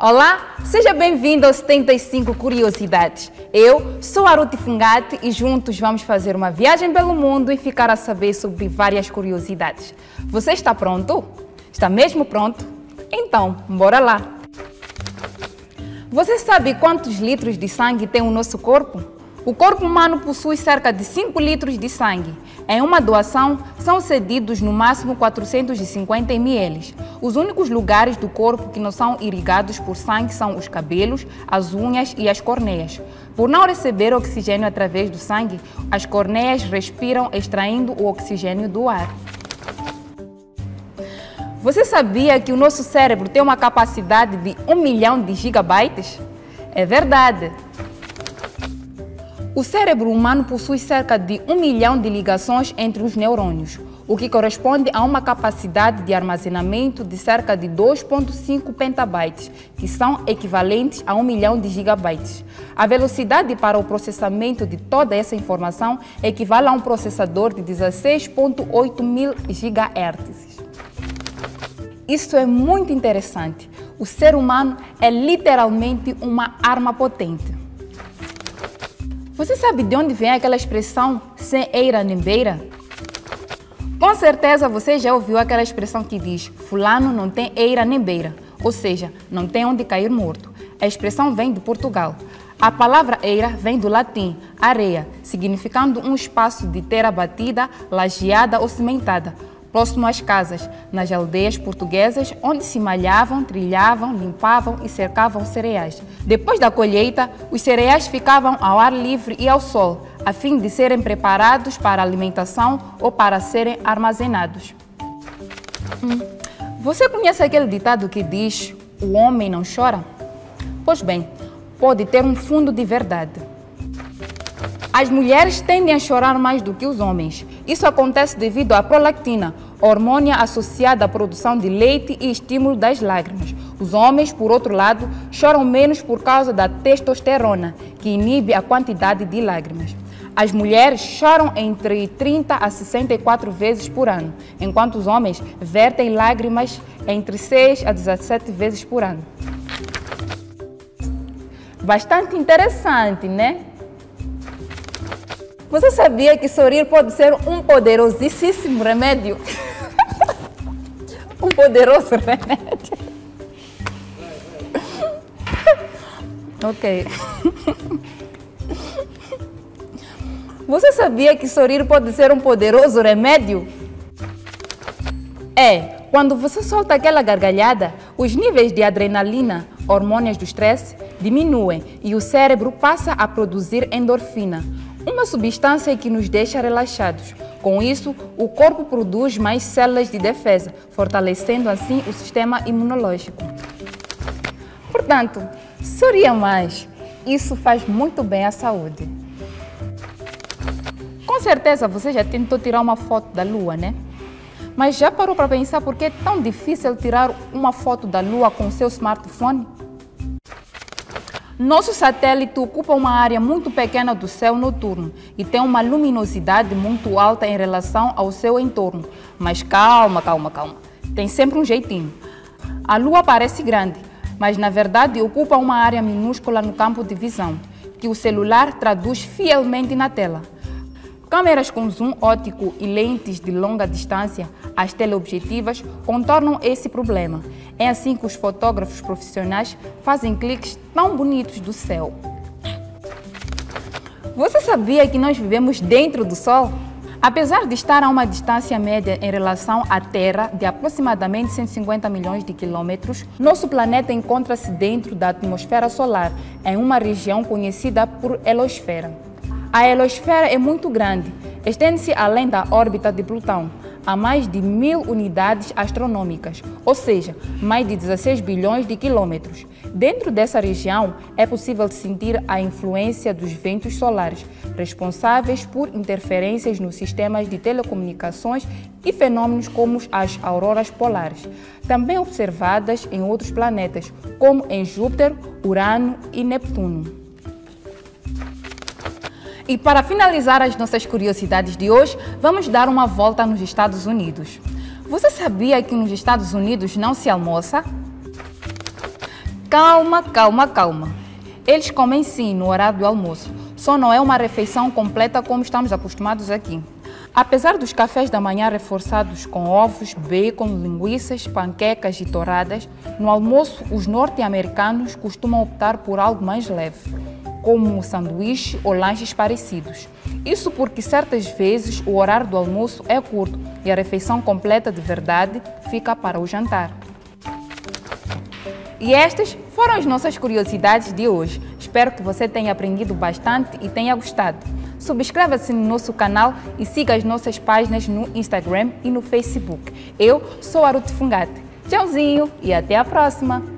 Olá, seja bem-vindo aos 75 Curiosidades. Eu sou a Ruth Fungati e juntos vamos fazer uma viagem pelo mundo e ficar a saber sobre várias curiosidades. Você está pronto? Está mesmo pronto? Então, bora lá! Você sabe quantos litros de sangue tem o nosso corpo? O corpo humano possui cerca de 5 litros de sangue. Em uma doação, são cedidos no máximo 450 ml. Os únicos lugares do corpo que não são irrigados por sangue são os cabelos, as unhas e as corneias. Por não receber oxigênio através do sangue, as corneias respiram extraindo o oxigênio do ar. Você sabia que o nosso cérebro tem uma capacidade de 1 milhão de gigabytes? É verdade. O cérebro humano possui cerca de 1 milhão de ligações entre os neurônios, o que corresponde a uma capacidade de armazenamento de cerca de 2,5 petabytes, que são equivalentes a 1 milhão de gigabytes. A velocidade para o processamento de toda essa informação equivale a um processador de 16,8 mil gigahertz. Isso é muito interessante. O ser humano é literalmente uma arma potente. Você sabe de onde vem aquela expressão sem eira nem beira? Com certeza você já ouviu aquela expressão que diz fulano não tem eira nem beira, ou seja, não tem onde cair morto. A expressão vem de Portugal. A palavra eira vem do latim areia, significando um espaço de terra batida, lajeada ou cimentada, próximo às casas, nas aldeias portuguesas, onde se malhavam, trilhavam, limpavam e cercavam cereais. Depois da colheita, os cereais ficavam ao ar livre e ao sol, a fim de serem preparados para alimentação ou para serem armazenados. Hum. Você conhece aquele ditado que diz: o homem não chora? Pois bem, pode ter um fundo de verdade. As mulheres tendem a chorar mais do que os homens. Isso acontece devido à prolactina, hormônio associada à produção de leite e estímulo das lágrimas. Os homens, por outro lado, choram menos por causa da testosterona, que inibe a quantidade de lágrimas. As mulheres choram entre 30 a 64 vezes por ano, enquanto os homens vertem lágrimas entre 6 a 17 vezes por ano. Bastante interessante, né? Você sabia que sorrir pode ser um poderosíssimo remédio? um poderoso remédio. ok. Você sabia que sorrir pode ser um poderoso remédio? É, quando você solta aquela gargalhada, os níveis de adrenalina, hormônios do estresse, diminuem e o cérebro passa a produzir endorfina, uma substância que nos deixa relaxados. Com isso, o corpo produz mais células de defesa, fortalecendo assim o sistema imunológico. Portanto, sorria mais. Isso faz muito bem à saúde. Com certeza você já tentou tirar uma foto da lua, né? Mas já parou para pensar por que é tão difícil tirar uma foto da lua com seu smartphone? Nosso satélite ocupa uma área muito pequena do céu noturno e tem uma luminosidade muito alta em relação ao seu entorno. Mas calma, calma, calma. Tem sempre um jeitinho. A Lua parece grande, mas na verdade ocupa uma área minúscula no campo de visão, que o celular traduz fielmente na tela. Câmeras com zoom óptico e lentes de longa distância, as teleobjetivas, contornam esse problema. É assim que os fotógrafos profissionais fazem cliques tão bonitos do céu. Você sabia que nós vivemos dentro do Sol? Apesar de estar a uma distância média em relação à Terra de aproximadamente 150 milhões de quilômetros, nosso planeta encontra-se dentro da atmosfera solar, em uma região conhecida por helosfera. A helosfera é muito grande, estende-se além da órbita de Plutão, a mais de mil unidades astronômicas, ou seja, mais de 16 bilhões de quilômetros. Dentro dessa região, é possível sentir a influência dos ventos solares, responsáveis por interferências nos sistemas de telecomunicações e fenômenos como as auroras polares, também observadas em outros planetas, como em Júpiter, Urano e Neptuno. E para finalizar as nossas curiosidades de hoje, vamos dar uma volta nos Estados Unidos. Você sabia que nos Estados Unidos não se almoça? calma, calma, calma. Eles comem sim no horário do almoço, só não é uma refeição completa como estamos acostumados aqui. Apesar dos cafés da manhã reforçados com ovos, bacon, linguiças, panquecas e touradas, no almoço os norte-americanos costumam optar por algo mais leve, como sanduíche ou lanches parecidos. Isso porque certas vezes o horário do almoço é curto e a refeição completa de verdade fica para o jantar. E estas foram as nossas curiosidades de hoje. Espero que você tenha aprendido bastante e tenha gostado. Subscreva-se no nosso canal e siga as nossas páginas no Instagram e no Facebook. Eu sou a Ruth Fungate. Tchauzinho e até a próxima!